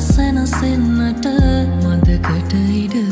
සැනසෙන්නට මදකට ඉඩ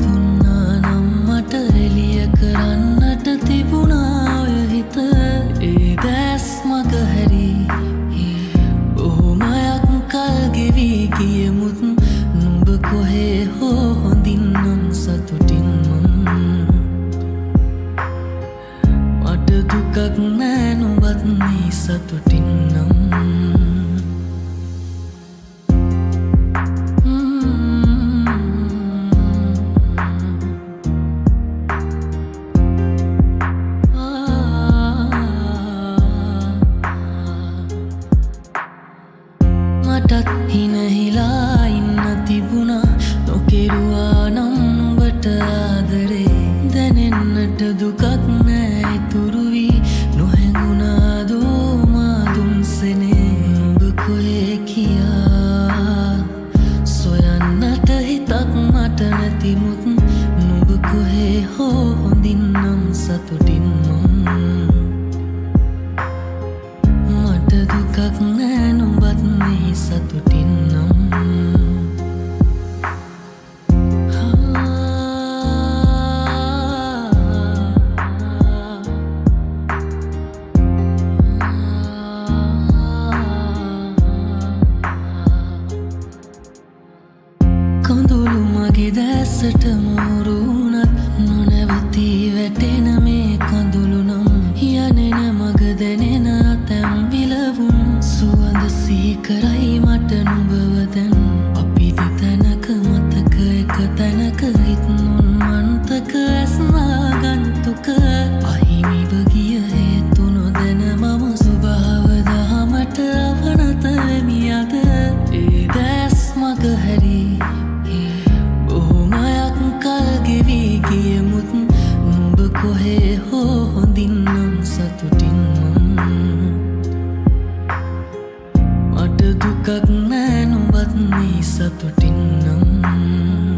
to dim. could I මට දුකක් නෑ නුබත් නී සතුටින්නම්.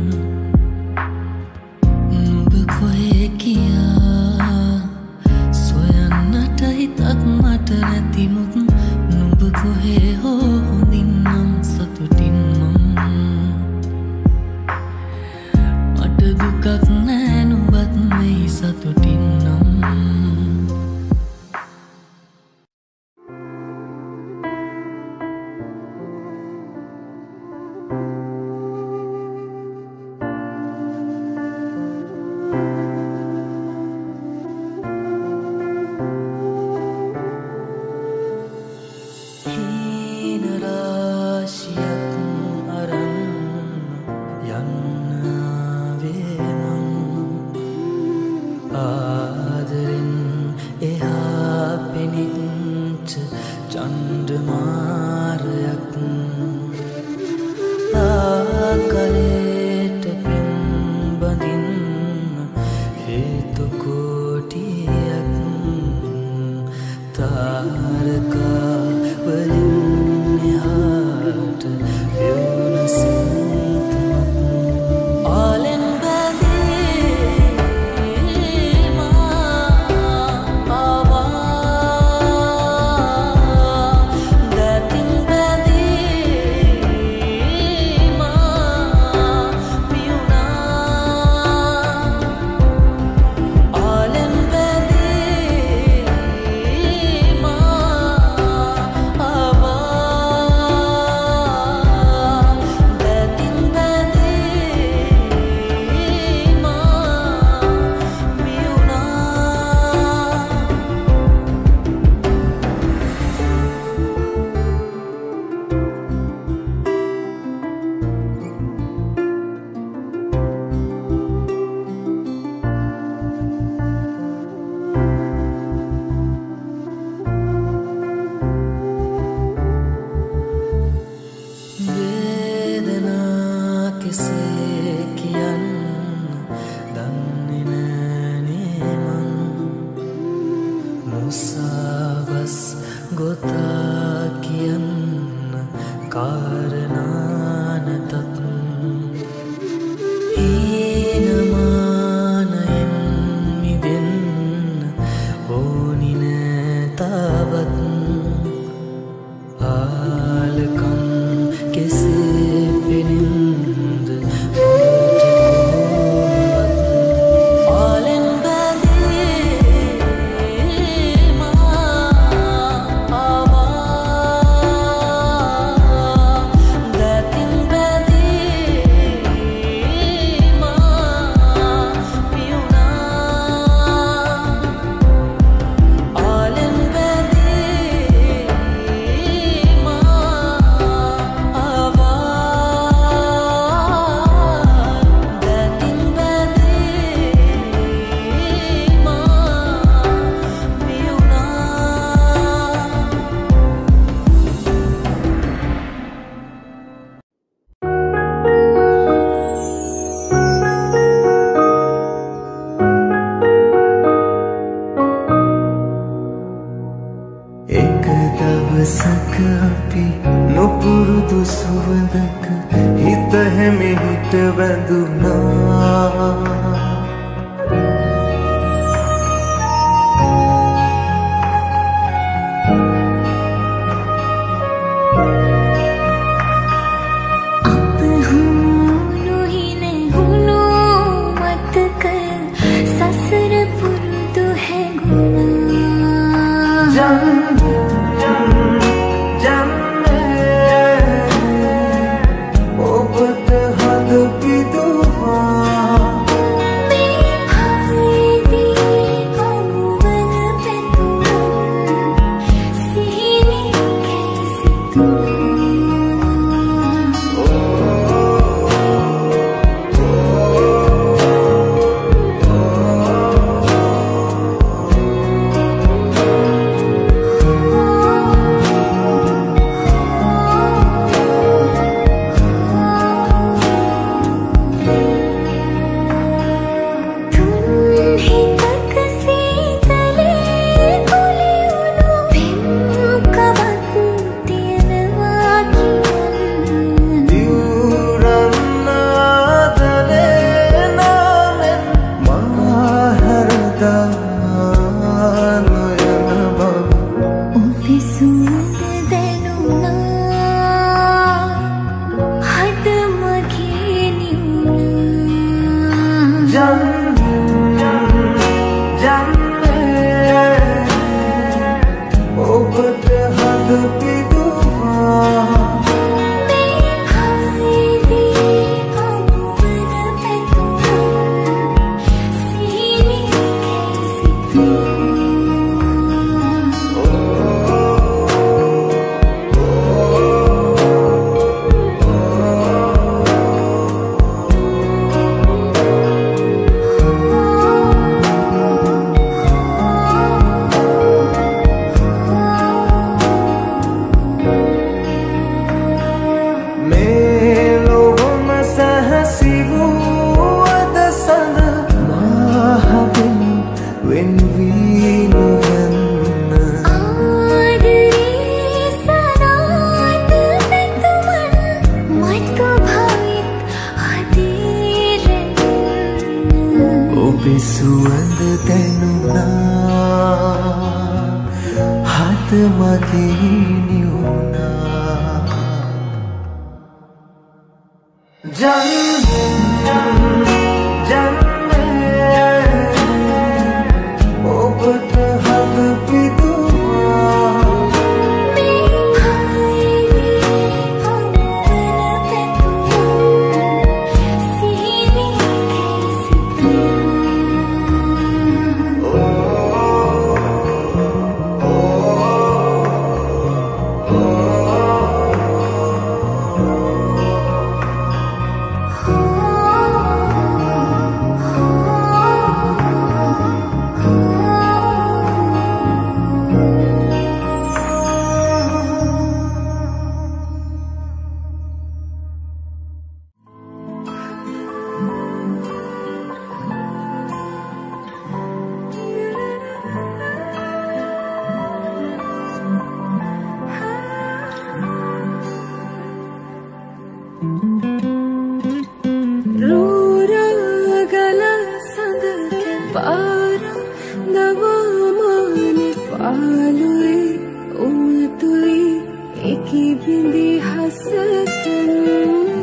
एकी ी बी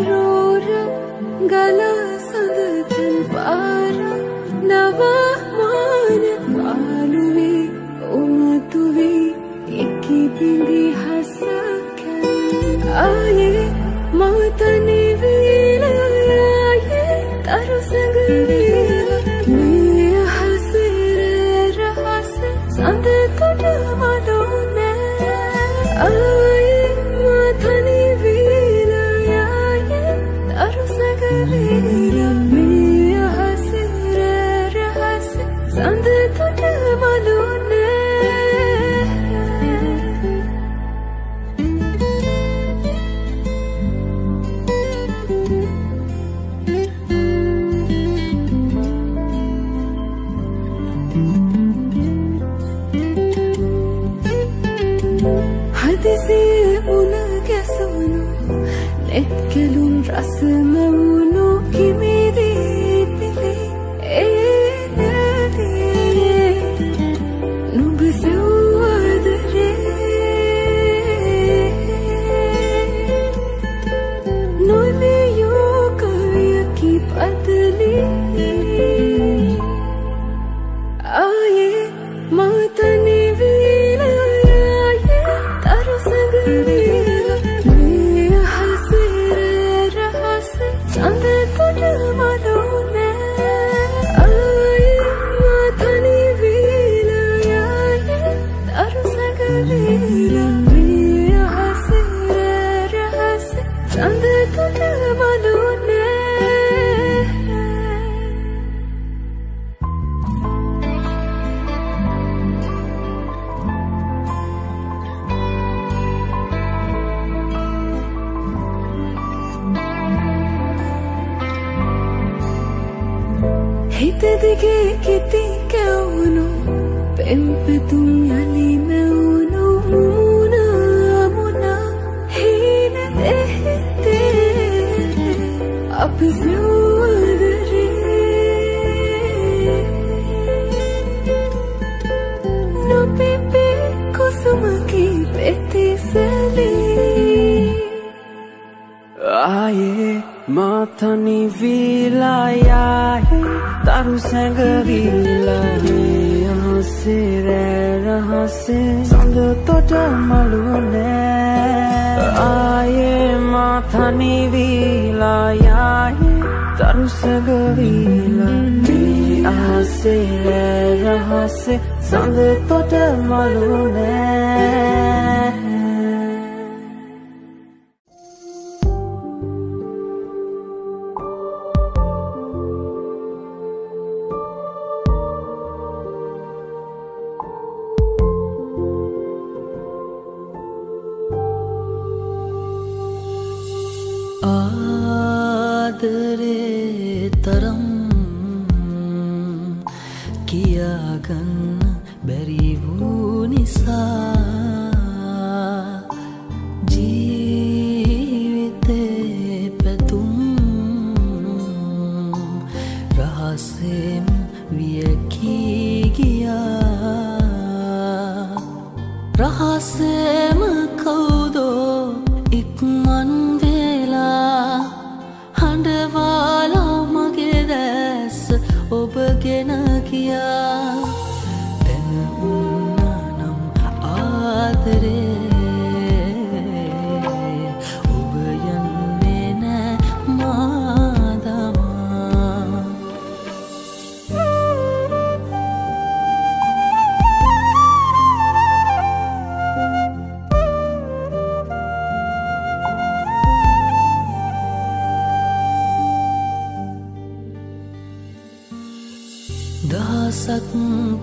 रोर गला ආයේ මාතනි වීලායායි තරු සැඟවිල්ලානේ අහසෙරෑ රහසේ සඳ තොට මළුවනෑ ආයේ මාතනි වී දරුසගවීලා මේ අහසේ රහසේ සඳ තොට මලු නෑ ஆதரே तरम किया गन Yeah.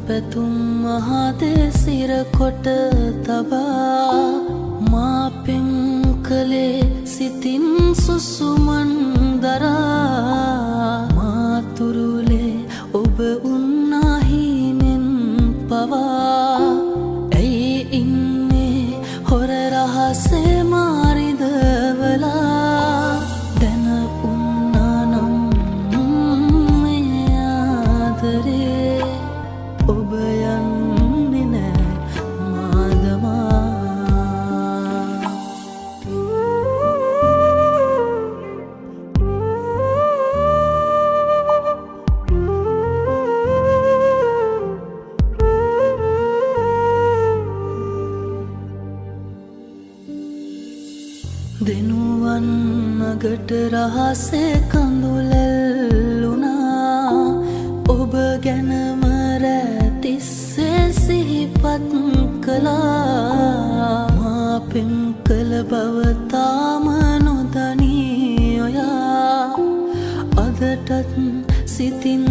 පැතුම් මහදෙසිර කොට තබා මාපෙම් කළේ සිතින් සුසුමන් දරා මාතුරු සිතින්